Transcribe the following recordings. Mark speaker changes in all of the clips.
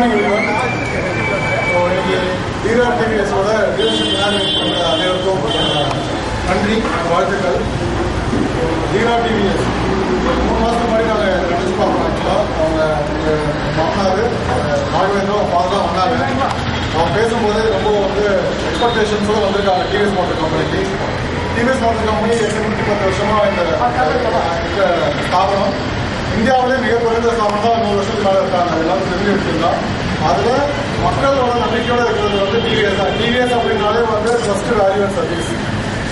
Speaker 1: Morning everyone டிவிஎஸோட அனைவருக்கும் நன்றி வாழ்த்துக்கள். டிஆர் டிவிஎஸ் மூணு மாதத்துக்கு முன்னாடி நாங்கள் நினச்சி பார்க்கணும் ஆக்சுவலாக அவங்க எங்க மாமனார் அஹ், ராகவேந்திரா அவங்க ஃபாதர் தான் வந்தாங்க. அவங்க பேசும்போது ரொம்ப வந்து எக்ஸ்பெக்டேஷன்ஸோடு வந்திருக்காங்க டிவிஎஸ் மோட்டர் கம்பெனிக்கு டிவிஎஸ் மோட்டர் கம்பெனி எட்டு பத்து வருஷமாக இந்த ஸ்தாபனம். இந்தியாவிலே மிக குறைந்த ஸ்தாபனம் தான் நூறு வருஷத்துக்கு மேலே இருக்காங்க. அது எல்லாரும் தெரிஞ்சு வச்சிருந்தோம் அதில் மக்களோட நம்பிக்கையோட இருக்கிறது வந்து டிவிஎஸ் தான். டிவிஎஸ் அப்படின்னாலே வந்து first value and service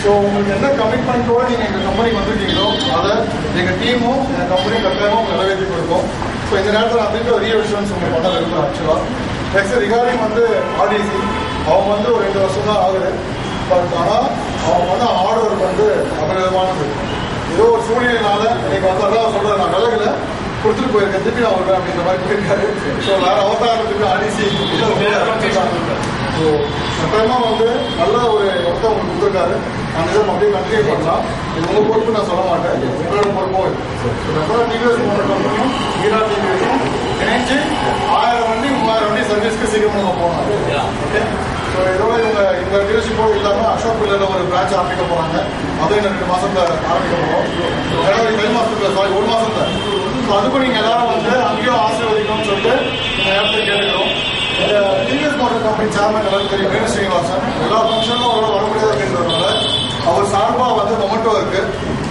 Speaker 1: so உங்களுக்கு என்ன கமிட்மெண்ட்டோட நீங்கள் எங்கள் கம்பெனிக்கு வந்திருக்கீங்களோ அதை எங்கள் டீமும் எங்கள் கம்பெனியும் கட்டாயமும் நிறைவேற்றி கொடுப்போம் ஸோ இந்த நேரத்தில் நான் ஒரு விஷயம்னு சொல்லி பண்ண இருக்கும் ஆக்சுவலாக நெக்ஸ்ட் ரிகார்டிங் வந்து ஆர்டிசி அவங்க வந்து ஒரு ரெண்டு வருஷம் தான் ஆகுது. பட் ஆனால் அவங்க வந்து ஆர்டர் வந்து அபரிதமானது ஏதோ ஒரு சூழ்நிலைனால இன்னைக்கு வந்து அதான் சொல்கிறேன் கொடுத்துட்டு போயிருக்கேன். திருப்பி நான் வருவேன் அப்படின்ற மாதிரி போயிருக்காரு. ஸோ வேற அவதாரத்துக்கு ஆர்டிசி ஸோ சட்டமாக வந்து நல்ல ஒரு இடத்த உங்களுக்கு கொடுத்துருக்காரு. அந்த இதை அப்படியே கண்டினியூ பண்ணலாம். இது உங்கள் பொறுப்பு நான் சொல்ல மாட்டேன். உங்களோட பொறுப்பும் டிவிஎஸ் கம்பெனியும் ஈரா டிவிஎஸும் இணைஞ்சு ஆயிரம் வண்டி மூவாயிரம் வண்டி சர்வீஸ்க்கு சீக்கிரம் நம்ம போகணும். ஓகே ஸோ இதோட இவங்க இந்த டீலர்ஷிப்போடு இல்லாமல் அசோக் பிள்ளைல ஒரு பிரான்ச் ஆரம்பிக்க போகிறாங்க அதுவும் இன்னும் ரெண்டு மாசத்துல ஆரம்பிக்க போகிறோம் தை மாசத்துல சாரி ஒரு மாசத்துல. ஸோ அதுக்கும் நீங்கள் எல்லாரும் வந்து அங்கேயும் ஆசீர்வதிக்கணும்னு சொல்லிட்டு இந்த நேரத்தில் கேட்டுக்கிறோம். இந்த டிவிஎஸ் மோட்டர் கம்பெனி சேர்மன் எல்லாரும் தெரியும் வேணு ஸ்ரீனிவாசன் எல்லா ஃபங்க்ஷனும் அவரோட வர முடியாது அப்படின்றதுனால அவர் சார்பாக வந்து மொமெண்டோ இருக்கு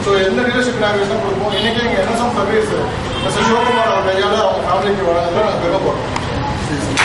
Speaker 1: ஸோ எந்த டீலர்ஷிப் நாங்கள் கொடுப்போம். இன்னைக்கு இங்கே என்எஸ்எம் சர்வீஸ் மிஸ்டர் சிவகுமார் அவர் கையால் அவங்க ஃபேமிலிக்கு வழங்குறத நாங்கள்
Speaker 2: பெருமைப்படுறோம்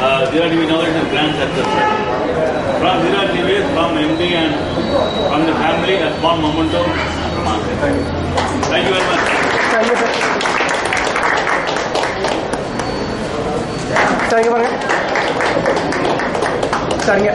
Speaker 2: Zira TV now is a grand success. From Zira TV, from MD and from the family, a small momentum from us. Thank you very much.
Speaker 3: Thank you, sir. Thank you, Margaret. Thank you.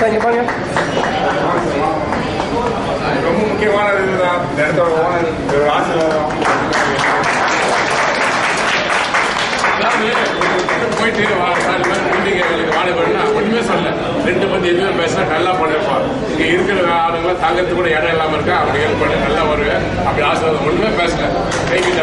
Speaker 3: சரிங்க பாருங்க
Speaker 4: ரொம்ப முக்கியமானது இதுதான். இந்த இடத்தோட owner ஆசீர்வாதம் போயிட்டு meeting எங்களுக்கு வாழை பண்ணா ஒன்றுமே சொல்ல ரெண்டு பத்தி எதுவுமே பேச நல்லா பண்ணிருப்பான் இங்கே இருக்கிற ஆளுங்களை தங்கத்து கூட இடம் இல்லாமல் இருக்கா? அப்படி ஹெல்ப் பண்ணி நல்லா வருவேன். அப்படி ஆசீர்வாதம் ஒன்றுமே பேசல. கைவிட்ட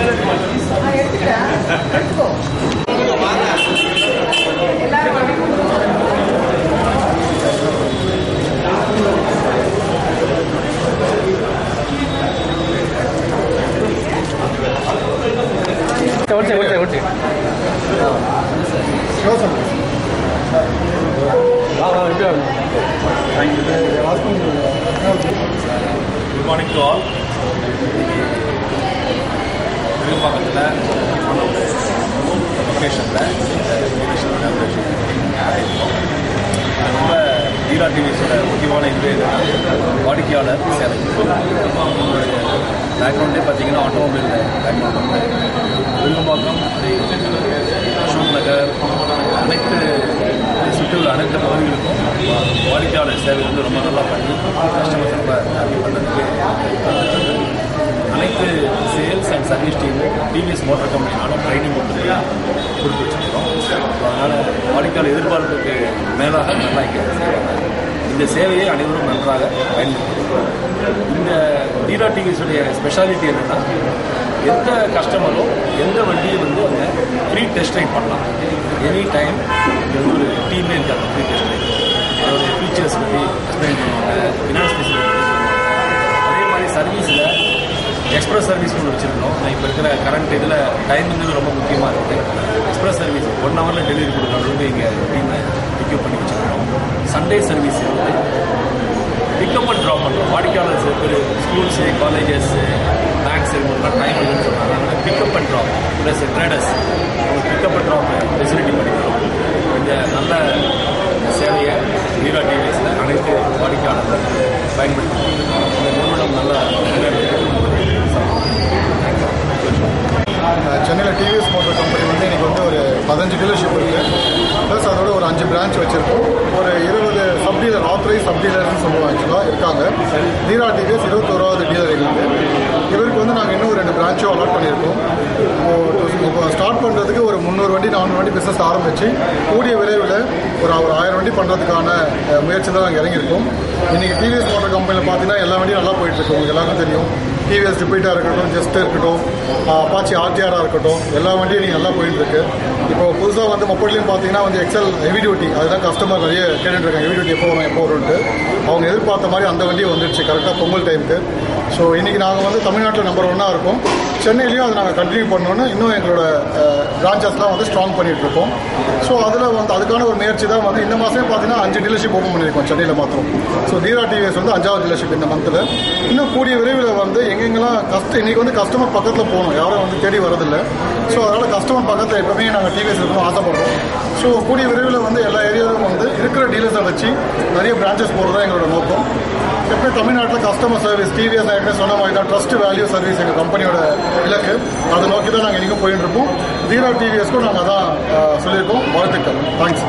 Speaker 5: வா வா எப்படி
Speaker 3: குட் மார்னிங் டு ஆல் விழுப்பாக்கத்தில் டிவிஸோட முக்கியமான இது வாடிக்கையாளர் சேவை. பேக்ரவுண்டே பார்த்தீங்கன்னா ஆட்டோமொபைல் பேக்ரவுண்ட் விருங்கம்பாக்கம் அசோக் நகர் அனைத்து சுற்றியுள்ள அனைத்து பகுதிகளுக்கும் வாடிக்கையாளர் சேவை வந்து ரொம்ப நல்லா பண்ணி கஸ்டமர்ஸ் ரொம்ப ஹாப்பி பண்ணுறதுக்கு அனைத்து sales and service team TVS motor கம்பெனினாலும் training கொடுத்து கொடுத்து வச்சுருக்கோம். அதனால் வாடிக்கையாளர் எதிர்பார்ப்புக்கு மேலாக நல்லா இந்த சேவையை அனைவரும் நன்றாக பயன்படுத்துகிறோம் இந்த டீரா டிவிஸுடைய ஸ்பெஷாலிட்டி என்னென்னா எந்த கஸ்டமரும் எந்த வண்டியை வந்து அவங்க ஃப்ரீ டெஸ்ட் ரைட் பண்ணலாம். எனி டைம் இங்கே வந்து ஒரு டீமே இருக்காங்க ஃப்ரீ டெஸ்ட் ரைட் அதோடைய ஃபீச்சர்ஸ் பற்றி எக்ஸ்பிளைன் பண்ணுவாங்க ஃபினான்ஸ் அதே மாதிரி சர்வீஸில் எக்ஸ்பிரஸ் சர்வீஸ் ஒன்று வச்சுருக்கோம் நான் இப்போ இருக்கிற கரண்ட் இதில் டைமிங்கிறது ரொம்ப முக்கியமாக இருக்குது எக்ஸ்பிரஸ் சர்வீஸ் ஒன் ஹவரில் டெலிவரி கொடுக்குற அளவுக்கு இங்கே டீமை பிக்கப் பண்ணி வச்சுருக்கோம் சண்டே சர்வீஸ் இருக்குது பிக்கப் அண்ட் ட்ராப் பண்ணுறோம் வாடிக்கையாளர் சில பேர் ஸ்கூல்ஸு காலேஜஸ்ஸு பேங்க்ஸ் இவங்களுக்குலாம் டைம் இல்லைன்னு சொன்னாங்க அதனால் pickup and drop plus traders அவங்க பிக்கப் அண்ட் ட்ராப் ஃபெசிலிட்டி பண்ணிக்கிறோம் இந்த நல்ல சேவையை வீரா டிவிஎஸில் அனைத்து வாடிக்கையாளர்கள் பயன்படுத்தி இந்த நிறுவனம் நல்லா
Speaker 1: சென்னையில் டிவிஎஸ் மோட்டர் கம்பெனி வந்து இன்னைக்கு வந்து ஒரு பதினஞ்சு டீலர்ஷிப் இருக்குது ப்ளஸ் அதோட ஒரு அஞ்சு பிரான்ச் வச்சுருக்கோம் ஒரு இருபது சப் டீலர் ஆத்தரைஸ் சப் சொல்லுவோம் ஆக்சுவலாக இருக்காங்க. தீரா டிவிஎஸ் இருபத்தோராவது டீலர் எங்களுக்கு இவருக்கு வந்து நாங்கள் இன்னும் ரெண்டு பிரான்ச்சும் அலாட் பண்ணியிருக்கோம். இப்போ ஸ்டார்ட் பண்ணுறதுக்கு ஒரு முந்நூறு வண்டி நானூறு வண்டி பிஸ்னஸ் ஆரம்பித்து கூடிய விரைவில் ஒரு ஒரு ஆயிரம் வண்டி பண்ணுறதுக்கான முயற்சி தான் நாங்கள் இறங்கியிருக்கோம். இன்றைக்கி டிவிஎஸ் மோட்டர் கம்பெனியில் பார்த்தீங்கன்னா எல்லா வண்டியும் நல்லா போயிட்டுருக்கு உங்களுக்கு எல்லாருக்கும் தெரியும். டிவிஎஸ் ரிப்பீட்டாக இருக்கட்டும் ஜஸ்ட் இருக்கட்டும் அப்பாச்சி ஆர்டிஆராக இருக்கட்டும் எல்லா வண்டியும் நீங்கள் நல்லா போயிட்டுருக்கு. இப்போ புதுசாக வந்து மொப்பட்லையும் பார்த்தீங்கன்னா வந்து எக்ஸல் ஹெவி டியூட்டி அதுதான் கஸ்டமர் நிறைய கேட்டுட்டு இருக்காங்க. ஹெவி டியூட்டி எப்போ வரும் எப்போ வரும்ட்டு அவங்க எதிர்பார்த்த மாதிரி அந்த வண்டி வந்துடுச்சு கரெக்டாக பொங்கல் டைமுக்கு ஸோ இன்றைக்கி நாங்கள் வந்து தமிழ்நாட்டில் நம்பர் ஒன்னாக இருக்கோம். சென்னையிலையும் அதை நாங்கள் கண்டினியூ பண்ணணும்னு இன்னும் எங்களோட பிரான்ச்சஸ்லாம் வந்து ஸ்ட்ராங் பண்ணிட்டு இருக்கோம். ஸோ அதில் வந்து அதுக்கான ஒரு முயற்சி தான் வந்து இந்த மாதமே பார்த்தீங்கன்னா அஞ்சு டீலர்ஷிப் ஓப்பன் பண்ணியிருக்கோம் சென்னையில் மாத்திரம். ஸோ தீரா டிவிஎஸ் வந்து அஞ்சாவது டீலர்ஷிப் இந்த மந்தில் இன்னும் கூடிய விரைவில் வந்து எங்கெங்கெல்லாம் கஸ்ட இன்னைக்கு வந்து கஸ்டமர் பக்கத்தில் போகணும். யாரும் வந்து தேடி வரதில்லை. ஸோ அதனால் கஸ்டமர் பக்கத்தில் எப்பவுமே நாங்கள் டிவிஎஸ் இருக்கணும் ஆசைப்படுறோம். ஸோ கூடிய விரைவில் வந்து எல்லா ஏரியாவிலும் வந்து இருக்கிற டீலர்ஸை வச்சு நிறைய பிரான்ச்சஸ் போகிறது தான் எங்களோட நோக்கம். எப்பவுமே தமிழ்நாட்டில் கஸ்டமர் சர்வீஸ் டிவிஎஸ் நான் ஏற்கனவே சொன்ன மாதிரி தான் ட்ரஸ்ட் வேல்யூ சர்வீஸ் எங்கள் கம்பெனியோட இலக்கு. அதை நோக்கி தான் நாங்கள் இன்றைக்கும் போயிட்டு இருப்போம். ஜீரோ டிவிஎஸ்க்கும் நாங்கள் அதான் சொல்லியிருக்கோம். வாழ்த்துக்கள். தேங்க்ஸ்